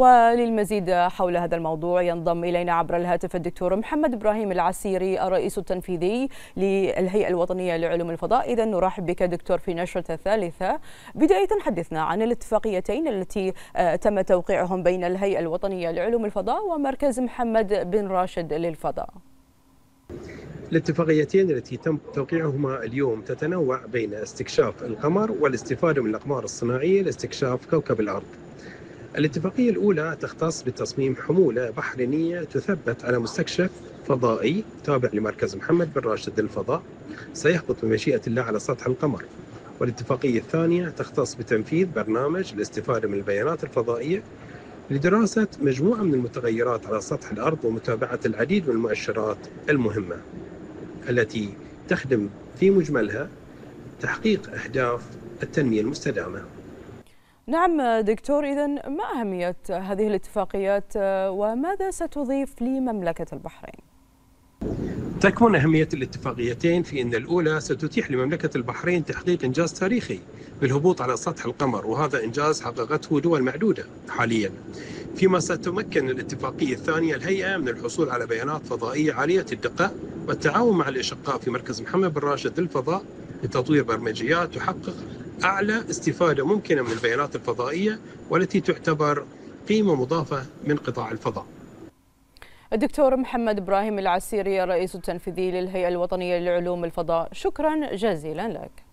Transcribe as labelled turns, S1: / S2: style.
S1: وللمزيد حول هذا الموضوع ينضم إلينا عبر الهاتف الدكتور محمد إبراهيم العسيري الرئيس التنفيذي للهيئة الوطنية لعلوم الفضاء. إذا نرحب بك دكتور في نشرة الثالثة. بداية حدثنا عن الاتفاقيتين التي تم توقيعهم بين الهيئة الوطنية لعلوم الفضاء ومركز محمد بن راشد للفضاء.
S2: الاتفاقيتين التي تم توقيعهما اليوم تتنوع بين استكشاف القمر والاستفادة من الأقمار الصناعية لاستكشاف كوكب الأرض. الاتفاقية الأولى تختص بتصميم حمولة بحرينية تثبت على مستكشف فضائي تابع لمركز محمد بن راشد للفضاء سيهبط بمشيئة الله على سطح القمر. والاتفاقية الثانية تختص بتنفيذ برنامج للاستفادة من البيانات الفضائية لدراسة مجموعة من المتغيرات على سطح الأرض ومتابعة العديد من المؤشرات المهمة التي تخدم في مجملها تحقيق أهداف التنمية المستدامة.
S1: نعم دكتور إذا ما أهمية هذه الاتفاقيات وماذا ستضيف لمملكة البحرين؟
S2: تكمن أهمية الاتفاقيتين في أن الأولى ستتيح لمملكة البحرين تحقيق إنجاز تاريخي بالهبوط على سطح القمر وهذا إنجاز حققته دول معدودة حاليا فيما ستمكن الاتفاقية الثانية الهيئة من الحصول على بيانات فضائية عالية الدقة والتعاون مع الأشقاء في مركز محمد بن راشد للفضاء لتطوير برمجيات تحقق أعلى استفادة ممكنة من البيانات الفضائية والتي تعتبر قيمة مضافة من قطاع الفضاء.
S1: الدكتور محمد إبراهيم العسيري الرئيس التنفيذي للهيئة الوطنية لعلوم الفضاء شكرا جزيلا لك.